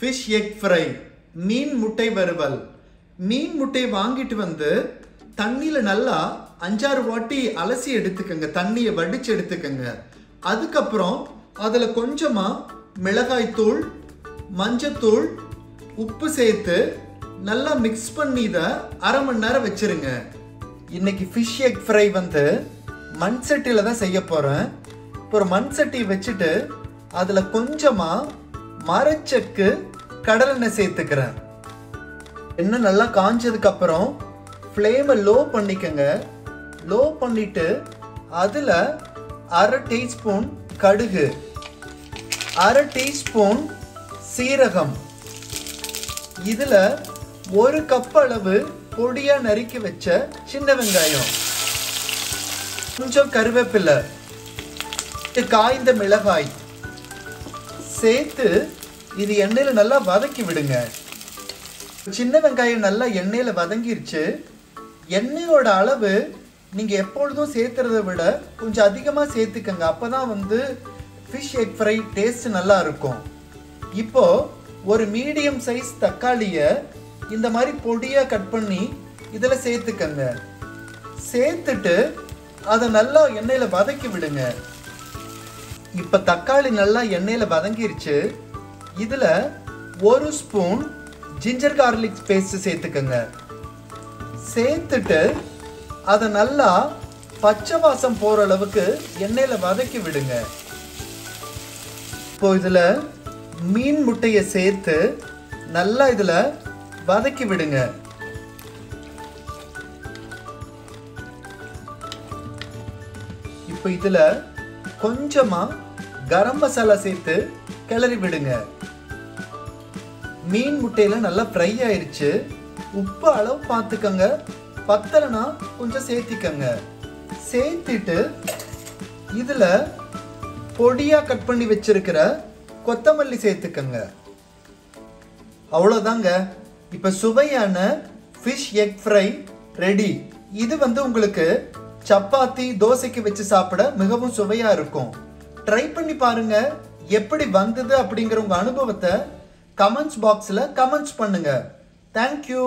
Fish egg fry மீன் முட்டை வறுவல். மீன் முட்டை வாங்கிட்டு வந்து தண்ணியில் நல்லா அஞ்சாறு வாட்டி அலசி எடுத்துக்கங்க. தண்ணியை வடித்து எடுத்துக்கங்க. அதுக்கப்புறம் அதில் கொஞ்சமாக மிளகாய்த்தூள் மஞ்சத்தூள் உப்பு சேர்த்து நல்லா மிக்ஸ் பண்ணி இதை அரை மணி நேரம் வச்சிருங்க. இன்னைக்கு ஃபிஷ் எக் ஃப்ரை வந்து மண் சட்டியில் தான் செய்ய போகிறேன் இப்போ ஒரு மண் சட்டி வச்சுட்டு அதில் கொஞ்சமாக மரச்சக்கு கடலெண்ணெய் சேர்த்துக்கிறேன். எண்ணெய் நல்லா காஞ்சதுக்கு அப்புறம் ஃப்ளேமை லோ பண்ணிக்கங்க. லோ பண்ணிட்டு அதில் அரை டீஸ்பூன் கடுகு அரை டீஸ்பூன் சீரகம். இதில் ஒரு கப் அளவு பொடியாக நறுக்கி வச்ச சின்ன வெங்காயம். கொஞ்சம் கருவேப்பிலை. காய்ந்த மிளகாய். சேர்த்து இது எண்ணெயில் நல்லா வதக்கி விடுங்க. சின்ன வெங்காயம் நல்லா எண்ணெயில் வதங்கிருச்சு. எண்ணெயோட அளவு நீங்கள் எப்பொழுதும் சேர்த்துறத விட கொஞ்சம் அதிகமாக சேர்த்துக்கங்க. அப்போ தான் வந்து ஃபிஷ் எக் ஃப்ரை டேஸ்ட் நல்லா இருக்கும். இப்போ ஒரு மீடியம் சைஸ் தக்காளியை இந்த மாதிரி பொடியாக கட் பண்ணி இதில் சேர்த்துக்கங்க. சேர்த்துட்டு அதை நல்லா எண்ணெயில் வதக்கி விடுங்க. இப்போ தக்காளி நல்லா எண்ணெயில் வதங்கிருச்சு. இதில் ஒரு ஸ்பூன் ஜிஞ்சர் கார்லிக் பேஸ்ட் சேர்த்துக்கோங்க. சேர்த்துட்டு அதை நல்லா பச்சை வாசம் போகிற அளவுக்கு எண்ணெயில் வதக்கி விடுங்க. இப்போ இதில் மீன் முட்டையை சேர்த்து நல்லா இதில் வதக்கி விடுங்க. இப்போ இதில் கொஞ்சமாக கரம் மசாலா சேர்த்து கிளறி விடுங்க. மீன் முட்டையில் நல்லா ஃப்ரை ஆயிடுச்சு உப்பு அளவு பார்த்துக்கங்க பத்தலைனா கொஞ்சம் சேர்த்திக்கங்க. சேர்த்துட்டு இதில் பொடியாக கட் பண்ணி வச்சிருக்கிற கொத்தமல்லி சேர்த்துக்கங்க. அவ்வளோதாங்க இப்போ சுவையான ஃபிஷ் எக் ஃப்ரை ரெடி இது வந்து உங்களுக்கு சப்பாத்தி தோசைக்கு வச்சு சாப்பிட மிகவும் சுவையாக இருக்கும். ட்ரை பண்ணி பாருங்க. எப்படி வந்தது அப்படிங்கிற உங்க அனுபவத்தை கமெண்ட்ஸ் பாக்ஸில் கமெண்ட்ஸ் பண்ணுங்க. தேங்க்யூ